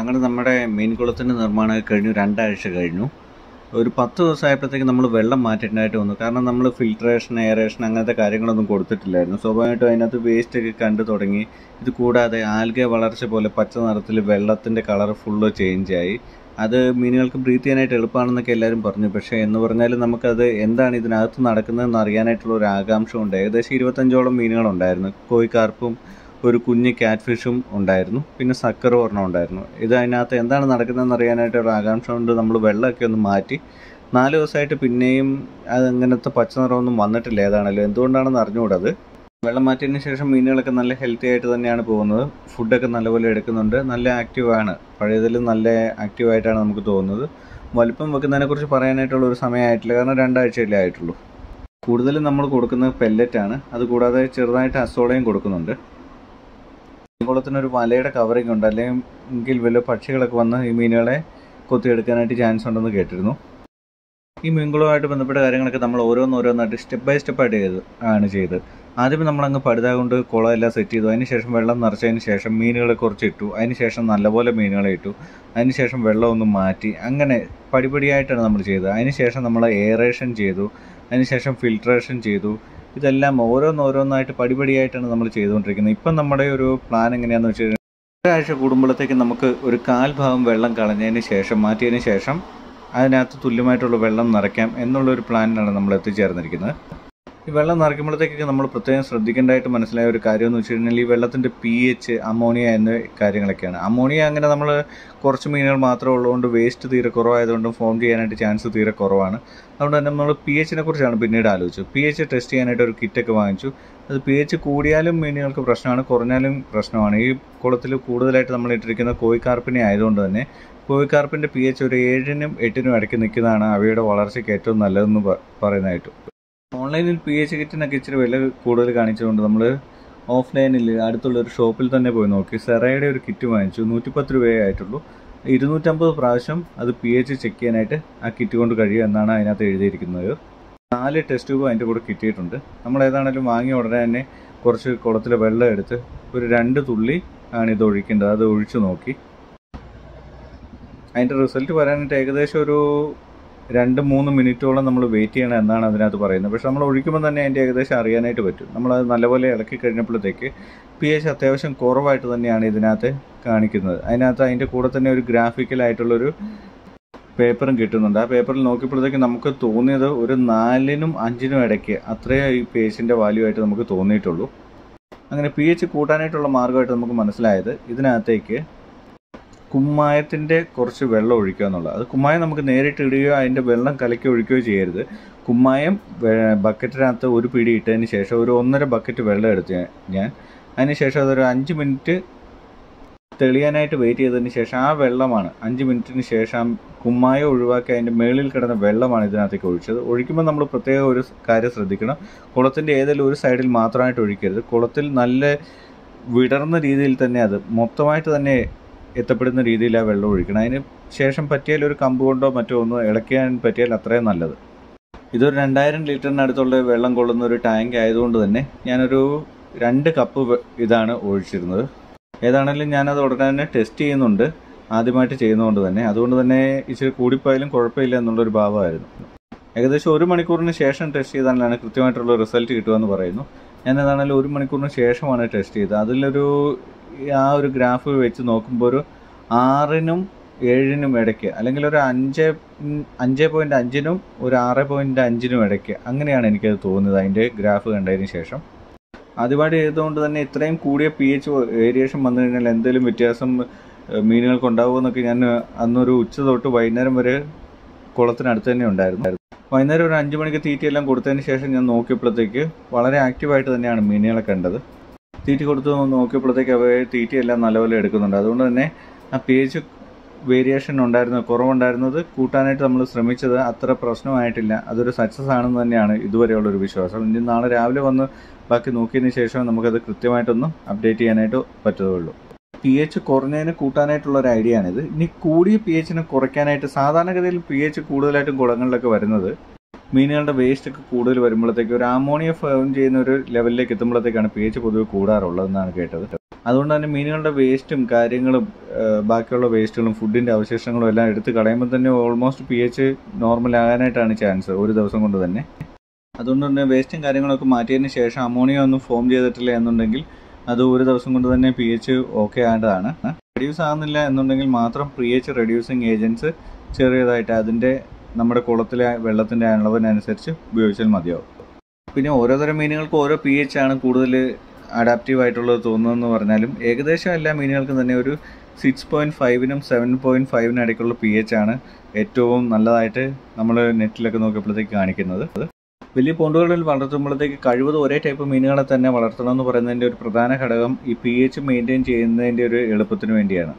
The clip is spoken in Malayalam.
അങ്ങനെ നമ്മുടെ മീൻകുളത്തിന്റെ നിർമ്മാണമൊക്കെ കഴിഞ്ഞു രണ്ടാഴ്ച കഴിഞ്ഞു. ഒരു പത്ത് ദിവസമായപ്പോഴത്തേക്ക് നമ്മൾ വെള്ളം മാറ്റേണ്ടതായിട്ട് വന്നു. കാരണം നമ്മൾ ഫിൽട്രേഷൻ എയറേഷൻ അങ്ങനത്തെ കാര്യങ്ങളൊന്നും കൊടുത്തിട്ടില്ലായിരുന്നു. സ്വാഭാവികമായിട്ടും അതിനകത്ത് വേസ്റ്റ് ഒക്കെ കണ്ടു തുടങ്ങി. ഇത് കൂടാതെ ആൽഗ വളർച്ച പോലെ പച്ച നിറത്തിൽ വെള്ളത്തിന്റെ കളർ ഫുള്ള് ചേഞ്ചായി അത് മീനുകൾക്ക് ബ്രീത്ത് ചെയ്യാനായിട്ട് എളുപ്പമാണെന്നൊക്കെ എല്ലാവരും പറഞ്ഞു. പക്ഷേ എന്ന് പറഞ്ഞാലും നമുക്കത് എന്താണ് ഇതിനകത്ത് നടക്കുന്നതെന്ന് അറിയാനായിട്ടുള്ള ഒരു ആകാംക്ഷ ഉണ്ട് ഏകദേശം ഇരുപത്തഞ്ചോളം മീനുകളുണ്ടായിരുന്നു കോഴിക്കാർപ്പും ഒരു കുഞ്ഞ് ക്യാറ്റ് ഫിഷും ഉണ്ടായിരുന്നു. പിന്നെ സക്കറും ഒരെണ്ണം ഉണ്ടായിരുന്നു. ഇത് അതിനകത്ത് എന്താണ് നടക്കുന്നതെന്ന് അറിയാനായിട്ട് ഒരു ആകാംക്ഷ കൊണ്ട് നമ്മൾ വെള്ളമൊക്കെ ഒന്ന് മാറ്റി നാല് ദിവസമായിട്ട് പിന്നെയും അതങ്ങനത്തെ പച്ച നിറമൊന്നും വന്നിട്ടില്ല ഏതാണല്ലോ എന്തുകൊണ്ടാണെന്ന് അറിഞ്ഞുകൂടത് വെള്ളം മാറ്റിയതിന് ശേഷം മീനുകളൊക്കെ നല്ല ഹെൽത്തി ആയിട്ട് തന്നെയാണ് പോകുന്നത്. ഫുഡൊക്കെ നല്ലപോലെ എടുക്കുന്നുണ്ട്. നല്ല ആക്റ്റീവാണ് പഴയതിലും നല്ല ആക്റ്റീവായിട്ടാണ് നമുക്ക് തോന്നുന്നത്. വലിപ്പം വെക്കുന്നതിനെക്കുറിച്ച് പറയാനായിട്ടുള്ള ഒരു സമയമായിട്ടില്ല കാരണം രണ്ടാഴ്ചയല്ലേ ആയിട്ടുള്ളൂ. കൂടുതലും നമ്മൾ കൊടുക്കുന്നത് പെല്ലറ്റാണ് അതുകൂടാതെ ചെറുതായിട്ട് അസോളയും കൊടുക്കുന്നുണ്ട്. കുളത്തിനൊരു വലയുടെ കവറിങ് ഉണ്ട്. അല്ലെങ്കിൽ വല്ല പക്ഷികളൊക്കെ വന്ന് ഈ മീനുകളെ കൊത്തിയെടുക്കാനായിട്ട് ചാൻസ് ഉണ്ടെന്ന് കേട്ടിരുന്നു. ഈ മീൻകുളവുമായിട്ട് ബന്ധപ്പെട്ട കാര്യങ്ങളൊക്കെ നമ്മൾ ഓരോന്നോരോന്നായിട്ട് സ്റ്റെപ്പ് ബൈ സ്റ്റെപ്പ് ആയിട്ട് ചെയ്ത് ആണ് ചെയ്ത് ആദ്യമേ നമ്മൾ അങ്ങ് പടുത കൊണ്ട് കുളമെല്ലാം സെറ്റ് ചെയ്തു. അതിനുശേഷം വെള്ളം നിറച്ചതിന് ശേഷം മീനുകളെ കുറച്ച് ഇട്ടു. അതിന് ശേഷം നല്ലപോലെ മീനുകളെ ഇട്ടു. അതിനുശേഷം വെള്ളം ഒന്ന് മാറ്റി. അങ്ങനെ പടിപടിയായിട്ടാണ് നമ്മൾ ചെയ്തത്. അതിനുശേഷം നമ്മൾ എയറേഷൻ ചെയ്തു. അതിനുശേഷം ഫിൽട്രേഷൻ ചെയ്തു. ഇതെല്ലാം ഓരോന്നോരോന്നായിട്ട് പടിപടിയായിട്ടാണ് നമ്മൾ ചെയ്തുകൊണ്ടിരിക്കുന്നത്. ഇപ്പം നമ്മുടെ ഒരു പ്ലാൻ എങ്ങനെയാണെന്ന് വെച്ച് കഴിഞ്ഞാൽ ഒരാഴ്ച കൂടുമ്പോഴത്തേക്ക് നമുക്ക് ഒരു കാൽഭാഗം വെള്ളം കളഞ്ഞതിന് ശേഷം മാറ്റിയതിന് ശേഷം അതിനകത്ത് തുല്യമായിട്ടുള്ള വെള്ളം നിറയ്ക്കാം എന്നുള്ളൊരു പ്ലാനിലാണ് നമ്മൾ എത്തിച്ചേർന്നിരിക്കുന്നത്. ഈ വെള്ളം നിറയ്ക്കുമ്പോഴത്തേക്കൊക്കെ നമ്മൾ പ്രത്യേകം ശ്രദ്ധിക്കേണ്ടതായിട്ട് മനസ്സിലായ ഒരു കാര്യം എന്ന് വെച്ച് കഴിഞ്ഞാൽ ഈ വെള്ളത്തിന്റെ പി എച്ച് അമോണിയ എന്ന കാര്യങ്ങളൊക്കെയാണ്. അമോണിയ അങ്ങനെ നമ്മൾ കുറച്ച് മീനുകൾ മാത്രമേ ഉള്ളതുകൊണ്ട് വേസ്റ്റ് തീരെ കുറവായതുകൊണ്ടും ഫോം ചെയ്യാനായിട്ട് ചാൻസ് തീരെ കുറവാണ്. അതുകൊണ്ട് തന്നെ നമ്മൾ പി എച്ചിനെ കുറിച്ചാണ് പിന്നീട് ആലോചിച്ചത്. പി എച്ച് ടെസ്റ്റ് ചെയ്യാനായിട്ട് ഒരു കിറ്റൊക്കെ വാങ്ങിച്ചു. അത് പി എച്ച് കൂടിയാലും മീനുകൾക്ക് പ്രശ്നമാണ് കുറഞ്ഞാലും പ്രശ്നമാണ്. ഈ കുളത്തിൽ കൂടുതലായിട്ട് നമ്മൾ ഇട്ടിരിക്കുന്ന കോഴിക്കാർപ്പിനെ ആയതുകൊണ്ട് തന്നെ കോഴിക്കാർപ്പിന്റെ പി എച്ച് ഒരു ഏഴിനും എട്ടിനും ഇടയ്ക്ക് നിൽക്കുന്നതാണ് അവയുടെ വളർച്ചയ്ക്ക് ഏറ്റവും നല്ലതെന്ന് പറയുന്നതായിട്ട്. ഓൺലൈനിൽ പി എച്ച് കിറ്റിനൊക്കെ ഇച്ചിരി വില കൂടുതൽ കാണിച്ചുകൊണ്ട് നമ്മൾ ഓഫ്ലൈനിൽ അടുത്തുള്ള ഒരു ഷോപ്പിൽ തന്നെ പോയി നോക്കി. സെറയുടെ ഒരു കിറ്റ് വാങ്ങിച്ചു. നൂറ്റിപ്പത്ത് രൂപയേ ആയിട്ടുള്ളൂ. ഇരുന്നൂറ്റമ്പത് പ്രാവശ്യം അത് പി എച്ച് ചെക്ക് ചെയ്യാനായിട്ട് ആ കിറ്റ് കൊണ്ട് കഴിയും എന്നാണ് അതിനകത്ത് എഴുതിയിരിക്കുന്നത്. നാല് ടെസ്റ്റ് ട്യൂബ് അതിന്റെ കൂടെ കിട്ടിയിട്ടുണ്ട്. നമ്മൾ ഏതാണെങ്കിലും വാങ്ങിയ ഉടനെ തന്നെ കുറച്ച് കുളത്തിൽ വെള്ളം എടുത്ത് ഒരു രണ്ട് തുള്ളി ആണ് ഇത് ഒഴിക്കേണ്ടത്. അത് ഒഴിച്ചു നോക്കി. അതിന്റെ റിസൾട്ട് വരാനായിട്ട് ഏകദേശം ഒരു രണ്ട് മൂന്ന് മിനിറ്റോളം നമ്മൾ വെയിറ്റ് ചെയ്യണം എന്നാണ് അതിനകത്ത് പറയുന്നത്. പക്ഷെ നമ്മൾ ഒഴിക്കുമ്പോൾ തന്നെ അതിന്റെ ഏകദേശം അറിയാനായിട്ട് പറ്റും. നമ്മൾ അത് നല്ലപോലെ ഇളക്കി കഴിഞ്ഞപ്പോഴത്തേക്ക് പി എച്ച് അത്യാവശ്യം കുറവായിട്ട് തന്നെയാണ് ഇതിനകത്ത് കാണിക്കുന്നത്. അതിനകത്ത് അതിന്റെ കൂടെ തന്നെ ഒരു ഗ്രാഫിക്കലായിട്ടുള്ളൊരു പേപ്പറും കിട്ടുന്നുണ്ട്. ആ പേപ്പറിൽ നോക്കിയപ്പോഴത്തേക്ക് നമുക്ക് തോന്നിയത് ഒരു നാലിനും അഞ്ചിനും ഇടയ്ക്ക് അത്രയേ ഈ പി എച്ചിന്റെ വാല്യൂ ആയിട്ട് നമുക്ക് തോന്നിയിട്ടുള്ളൂ. അങ്ങനെ പി എച്ച് കൂട്ടാനായിട്ടുള്ള മാർഗമായിട്ട് നമുക്ക് മനസ്സിലായത് ഇതിനകത്തേക്ക് കുമ്മായത്തിന്റെ കുറച്ച് വെള്ളം ഒഴിക്കുക എന്നുള്ളത്. അത് കുമ്മായം നമുക്ക് നേരിട്ട് ഇടുകയോ അതിന്റെ വെള്ളം കലക്കി ഒഴിക്കുകയോ ചെയ്യരുത്. കുമ്മായം ബക്കറ്റിനകത്ത് ഒരു പിടി ഇട്ടതിന് ശേഷം ഒരു ഒന്നര ബക്കറ്റ് വെള്ളം എടുത്ത് ഞാൻ അതിന് ശേഷം അതൊരു അഞ്ച് മിനിറ്റ് തെളിയാനായിട്ട് വെയിറ്റ് ചെയ്തതിന് ശേഷം ആ വെള്ളമാണ് അഞ്ച് മിനിറ്റിന് ശേഷം കുമ്മായം ഒഴിവാക്കി അതിന്റെ മേളിൽ കിടന്ന വെള്ളമാണ് ഇതിനകത്തേക്ക് ഒഴിച്ചത്. ഒഴിക്കുമ്പോൾ നമ്മൾ പ്രത്യേക ഒരു കാര്യം ശ്രദ്ധിക്കണം. കുളത്തിന്റെ ഏതെങ്കിലും ഒരു സൈഡിൽ മാത്രമായിട്ട് ഒഴിക്കരുത്. കുളത്തിൽ നല്ല വിടർന്ന രീതിയിൽ തന്നെ അത് മൊത്തമായിട്ട് തന്നെ എത്തപ്പെടുന്ന രീതിയിൽ ആ വെള്ളം ഒഴിക്കണം. അതിന് ശേഷം പറ്റിയാൽ ഒരു കമ്പ് കൊണ്ടോ മറ്റോ ഒന്ന് ഇളക്കാൻ പറ്റിയാൽ അത്രയും നല്ലത്. ഇതൊരു രണ്ടായിരം ലിറ്ററിനടുത്തുള്ള വെള്ളം കൊള്ളുന്ന ഒരു ടാങ്ക് ആയതുകൊണ്ട് തന്നെ ഞാനൊരു രണ്ട് കപ്പ് ഇതാണ് ഒഴിച്ചിരുന്നത്. ഏതാണെങ്കിലും ഞാനത് ഉടനെ തന്നെ ടെസ്റ്റ് ചെയ്യുന്നുണ്ട്. ആദ്യമായിട്ട് ചെയ്യുന്നതുകൊണ്ട് തന്നെ. അതുകൊണ്ട് തന്നെ ഇച്ചിരി കൂടിപ്പോയാലും കുഴപ്പമില്ല എന്നുള്ളൊരു ഭാവമായിരുന്നു. ഏകദേശം ഒരു മണിക്കൂറിന് ശേഷം ടെസ്റ്റ് ചെയ്താലാണ് കൃത്യമായിട്ടുള്ള റിസൾട്ട് കിട്ടുമെന്ന് പറയുന്നു. ഞാൻ ഏതാണെങ്കിലും ഒരു മണിക്കൂറിന് ശേഷമാണ് ടെസ്റ്റ് ചെയ്തത്. അതിലൊരു ആ ഒരു ഗ്രാഫ് വെച്ച് നോക്കുമ്പോൾ ഒരു ആറിനും ഏഴിനും ഇടയ്ക്ക് അല്ലെങ്കിൽ ഒരു അഞ്ച് അഞ്ച് പോയിന്റ് അഞ്ചിനും ഒരു ആറ് പോയിന്റ് അഞ്ചിനും ഇടയ്ക്ക് അങ്ങനെയാണ് എനിക്കത് തോന്നുന്നത് അതിന്റെ ഗ്രാഫ് കണ്ടതിന് ശേഷം. ആദ്യമായിട്ട് ചെയ്തുകൊണ്ട് തന്നെ ഇത്രയും കൂടിയ പി എച്ച് വേരിയേഷൻ വന്നു കഴിഞ്ഞാൽ എന്തെങ്കിലും വ്യത്യാസം മീനുകൾക്ക് ഉണ്ടാവുമെന്നൊക്കെ ഞാൻ അന്നൊരു ഉച്ച തൊട്ട് വൈകുന്നേരം വരെ കുളത്തിനടുത്ത് തന്നെ ഉണ്ടായിരുന്നു. വൈകുന്നേരം ഒരു അഞ്ച് മണിക്ക് തീറ്റയെല്ലാം കൊടുത്തതിന് ശേഷം ഞാൻ നോക്കിയപ്പോഴത്തേക്ക് വളരെ ആക്റ്റീവായിട്ട് തന്നെയാണ് മീനുകളെ കണ്ടത്. തീറ്റ കൊടുത്ത് നോക്കിയപ്പോഴത്തേക്ക് അവ തീറ്റയെല്ലാം നല്ലപോലെ എടുക്കുന്നുണ്ട്. അതുകൊണ്ട് തന്നെ ആ പി എച്ച് വേരിയേഷൻ ഉണ്ടായിരുന്ന കുറവുണ്ടായിരുന്നത് കൂട്ടാനായിട്ട് നമ്മൾ ശ്രമിച്ചത് അത്ര പ്രശ്നമായിട്ടില്ല. അതൊരു സക്സസ് ആണെന്ന് തന്നെയാണ് ഇതുവരെയുള്ളൊരു വിശ്വാസം. ഇനി നാളെ രാവിലെ വന്ന് ബാക്കി നോക്കിയതിന് ശേഷം നമുക്കത് കൃത്യമായിട്ടൊന്നും അപ്ഡേറ്റ് ചെയ്യാനായിട്ട് പറ്റുകയുള്ളൂ പി എച്ച് കുറഞ്ഞതിന് കൂട്ടാനായിട്ടുള്ള ഒരു ഐഡിയ ആണിത്. ഇനി കൂടിയ പി എച്ചിനെ കുറയ്ക്കാനായിട്ട് സാധാരണഗതിയിൽ പി എച്ച് കൂടുതലായിട്ടും കുളങ്ങളിലൊക്കെ വരുന്നത് മീനുകളുടെ വേസ്റ്റ് ഒക്കെ കൂടുതൽ വരുമ്പോഴത്തേക്ക് ഒരു അമോണിയ ഫോം ചെയ്യുന്ന ഒരു ലെവലിലേക്ക് എത്തുമ്പോഴത്തേക്കാണ് പി എച്ച് പൊതുവെ കൂടാറുള്ളതെന്നാണ് കേട്ടത്. അതുകൊണ്ട് തന്നെ മീനുകളുടെ വേസ്റ്റും കാര്യങ്ങളും ബാക്കിയുള്ള വേസ്റ്റുകളും ഫുഡിന്റെ അവശേഷങ്ങളും എല്ലാം എടുത്ത് കളയുമ്പോൾ തന്നെ ഓൾമോസ്റ്റ് പി എച്ച് നോർമൽ ആകാനായിട്ടാണ് ചാൻസ് ഒരു ദിവസം കൊണ്ട് തന്നെ. അതുകൊണ്ട് തന്നെ വേസ്റ്റും കാര്യങ്ങളൊക്കെ മാറ്റിയതിന് ശേഷം അമോണിയ ഒന്നും ഫോം ചെയ്തിട്ടില്ല എന്നുണ്ടെങ്കിൽ അത് ഒരു ദിവസം കൊണ്ട് തന്നെ പി എച്ച് ഓക്കെ ആയതാണ്. റെഡ്യൂസ് ആകുന്നില്ല എന്നുണ്ടെങ്കിൽ മാത്രം പി എച്ച് റെഡ്യൂസിങ് ഏജൻസ് ചെറിയതായിട്ട് അതിന്റെ നമ്മുടെ കുളത്തിലെ വെള്ളത്തിന്റെ അളവിനനുസരിച്ച് ഉപയോഗിച്ചാൽ മതിയാവും. പിന്നെ ഓരോതരം മീനുകൾക്ക് ഓരോ പി എച്ച് ആണ് കൂടുതൽ അഡാപ്റ്റീവ് ആയിട്ടുള്ളത് തോന്നുന്നതെന്ന് പറഞ്ഞാലും ഏകദേശം എല്ലാ മീനുകൾക്കും തന്നെ ഒരു സിക്സ് പോയിന്റ് ഫൈവിനും സെവൻ പോയിന്റ് ഫൈവിനും ഇടയ്ക്കുള്ള പി എച്ച് ആണ് ഏറ്റവും നല്ലതായിട്ട് നമ്മൾ നെറ്റിലൊക്കെ നോക്കിയപ്പോഴത്തേക്ക് കാണിക്കുന്നത്. വലിയ പോണ്ടുകളിൽ വളർത്തുമ്പോഴത്തേക്ക് കഴിവതും ഒരേ ടൈപ്പ് മീനുകളെ തന്നെ വളർത്തണം എന്ന് പറയുന്നതിന്റെ ഒരു പ്രധാന ഘടകം ഈ പി എച്ച് മെയിന്റെയിൻ ചെയ്യുന്നതിന്റെ ഒരു എളുപ്പത്തിന് വേണ്ടിയാണ്.